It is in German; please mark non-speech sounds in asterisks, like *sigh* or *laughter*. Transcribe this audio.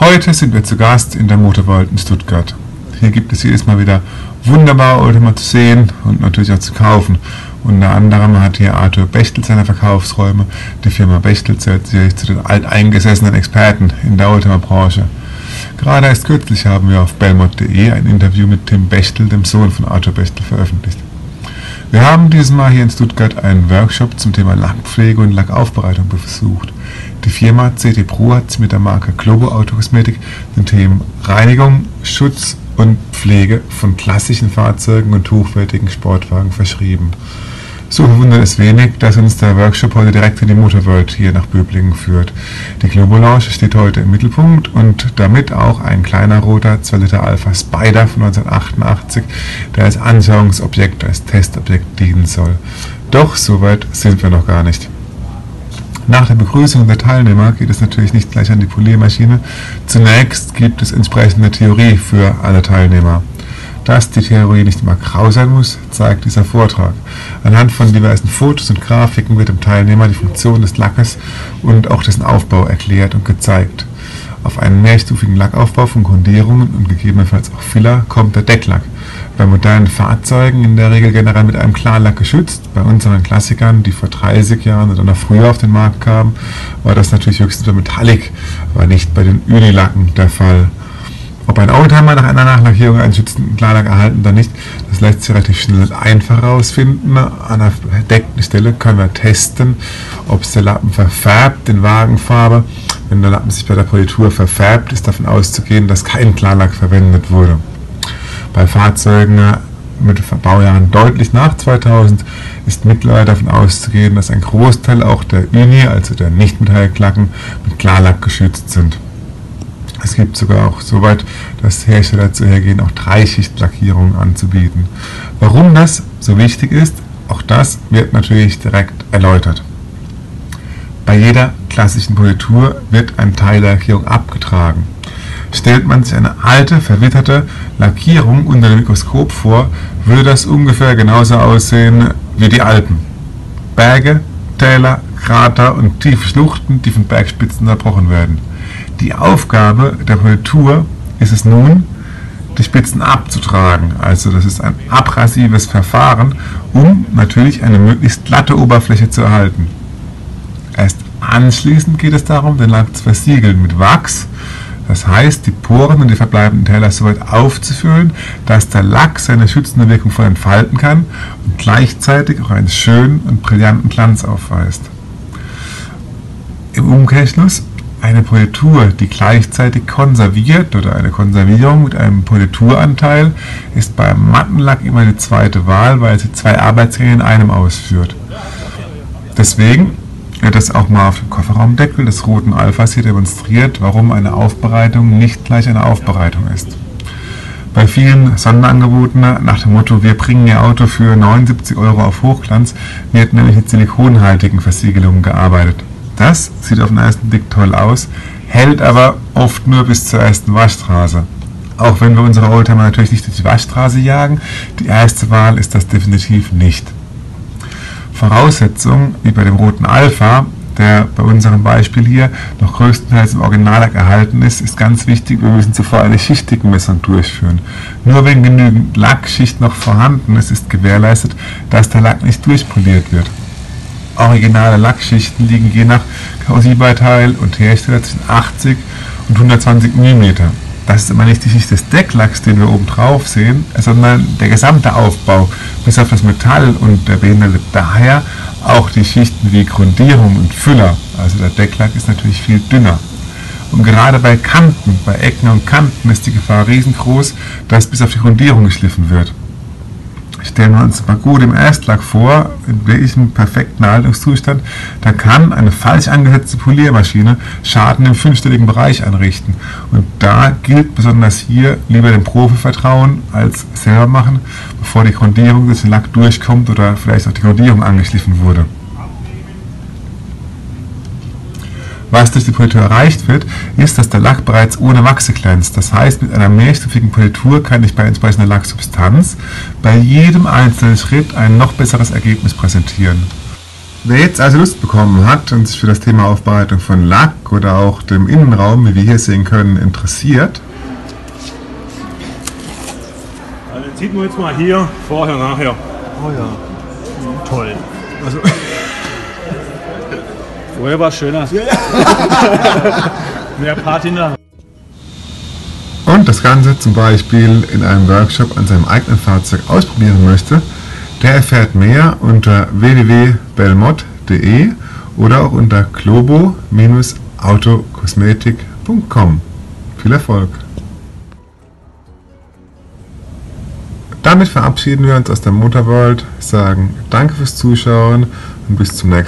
Heute sind wir zu Gast in der Motorworld in Stuttgart. Hier gibt es jedes Mal wieder wunderbare Oldtimer zu sehen und natürlich auch zu kaufen. Unter anderem hat hier Arthur Bechtel seine Verkaufsräume. Die Firma Bechtel zählt sich zu den alteingesessenen Experten in der Oldtimer-Branche. Gerade erst kürzlich haben wir auf belmont.de ein Interview mit Tim Bechtel, dem Sohn von Arthur Bechtel, veröffentlicht. Wir haben dieses Mal hier in Stuttgart einen Workshop zum Thema Lackpflege und Lackaufbereitung besucht. Die Firma CT Pro hat sich mit der Marke Globo Autokosmetik den Themen Reinigung, Schutz und Pflege von klassischen Fahrzeugen und hochwertigen Sportwagen verschrieben. So verwundert es wenig, dass uns der Workshop heute direkt in die Motorworld hier nach Böblingen führt. Die Globo Lounge steht heute im Mittelpunkt und damit auch ein kleiner roter 2 Liter Alpha Spider von 1988, der als Anschauungsobjekt, als Testobjekt dienen soll. Doch so weit sind wir noch gar nicht. Nach der Begrüßung der Teilnehmer geht es natürlich nicht gleich an die Poliermaschine. Zunächst gibt es entsprechende Theorie für alle Teilnehmer. Dass die Theorie nicht immer grau sein muss, zeigt dieser Vortrag. Anhand von diversen Fotos und Grafiken wird dem Teilnehmer die Funktion des Lackes und auch dessen Aufbau erklärt und gezeigt. Auf einen mehrstufigen Lackaufbau von Grundierungen und gegebenenfalls auch Filler kommt der Decklack. Bei modernen Fahrzeugen in der Regel generell mit einem Klarlack geschützt. Bei unseren Klassikern, die vor 30 Jahren oder noch früher auf den Markt kamen, war das natürlich höchstens bei Metallic, aber nicht bei den Unilacken der Fall. Ob ein Oldtimer nach einer Nachlackierung einen schützenden Klarlack erhalten oder nicht, das lässt sich relativ schnell und einfach herausfinden. An der verdeckten Stelle können wir testen, ob es der Lappen verfärbt in Wagenfarbe. Wenn der Lappen sich bei der Politur verfärbt, ist davon auszugehen, dass kein Klarlack verwendet wurde. Bei Fahrzeugen mit Baujahren deutlich nach 2000 ist mittlerweile davon auszugehen, dass ein Großteil auch der Uni, also der Nicht-Metallklacken, mit Klarlack geschützt sind. Es gibt sogar auch so weit, dass Hersteller zu hergehen, auch Dreischichtlackierungen anzubieten. Warum das so wichtig ist, auch das wird natürlich direkt erläutert. Bei jeder klassischen Politur wird ein Teil der Lackierung abgetragen. Stellt man sich eine alte, verwitterte Lackierung unter dem Mikroskop vor, würde das ungefähr genauso aussehen wie die Alpen. Berge, Täler, Krater und tiefe Schluchten, die von Bergspitzen unterbrochen werden. Die Aufgabe der Politur ist es nun, die Spitzen abzutragen. Also das ist ein abrasives Verfahren, um natürlich eine möglichst glatte Oberfläche zu erhalten. Erst anschließend geht es darum, den Lack zu versiegeln mit Wachs. Das heißt, die Poren und die verbleibenden Täler so weit aufzufüllen, dass der Lack seine schützende Wirkung voll entfalten kann und gleichzeitig auch einen schönen und brillanten Glanz aufweist. Im Umkehrschluss eine Politur, die gleichzeitig konserviert oder eine Konservierung mit einem Polituranteil, ist beim Mattenlack immer die zweite Wahl, weil sie zwei Arbeitsgänge in einem ausführt. Deswegen wird das auch mal auf dem Kofferraumdeckel des roten Alphas hier demonstriert, warum eine Aufbereitung nicht gleich eine Aufbereitung ist. Bei vielen Sonderangeboten nach dem Motto, wir bringen Ihr Auto für 79 Euro auf Hochglanz, wird nämlich mit silikonhaltigen Versiegelungen gearbeitet. Das sieht auf den ersten Blick toll aus, hält aber oft nur bis zur ersten Waschstraße. Auch wenn wir unsere Oldtimer natürlich nicht durch die Waschstraße jagen, die erste Wahl ist das definitiv nicht. Voraussetzung, wie bei dem roten Alpha, der bei unserem Beispiel hier noch größtenteils im Originallack erhalten ist, ist ganz wichtig, wir müssen zuvor eine Schichtigmessung durchführen. Nur wenn genügend Lackschicht noch vorhanden ist, ist gewährleistet, dass der Lack nicht durchpoliert wird. Originale Lackschichten liegen je nach Karosseriebauteil und Hersteller zwischen 80 und 120 mm. Das ist immer nicht die Schicht des Decklacks, den wir oben drauf sehen, sondern der gesamte Aufbau, bis auf das Metall und der beinhaltet daher auch die Schichten wie Grundierung und Füller. Also der Decklack ist natürlich viel dünner. Und gerade bei Kanten, bei Ecken und Kanten ist die Gefahr riesengroß, dass bis auf die Grundierung geschliffen wird. Stellen wir uns mal gut im Erstlack vor, in welchem perfekten Haltungszustand, da kann eine falsch angesetzte Poliermaschine Schaden im fünfstelligen Bereich anrichten. Und da gilt besonders hier lieber dem Profi vertrauen als selber machen, bevor die Grundierung durch den Lack durchkommt oder vielleicht auch die Grundierung angeschliffen wurde. Was durch die Politur erreicht wird, ist, dass der Lack bereits ohne Wachse glänzt. Das heißt, mit einer mehrstufigen Politur kann ich bei entsprechender Lacksubstanz bei jedem einzelnen Schritt ein noch besseres Ergebnis präsentieren. Wer jetzt also Lust bekommen hat und sich für das Thema Aufbereitung von Lack oder auch dem Innenraum, wie wir hier sehen können, interessiert, Also den sieht man jetzt mal hier, vorher, nachher. Oh ja. Toll. Also. *laughs* Vorher war es schöner. *laughs* Mehr Patina. und das Ganze zum Beispiel in einem Workshop an seinem eigenen Fahrzeug ausprobieren möchte, der erfährt mehr unter www.belmod.de oder auch unter globo-autokosmetik.com. Viel Erfolg! Damit verabschieden wir uns aus der Motorworld, sagen Danke fürs Zuschauen und bis zum nächsten Mal.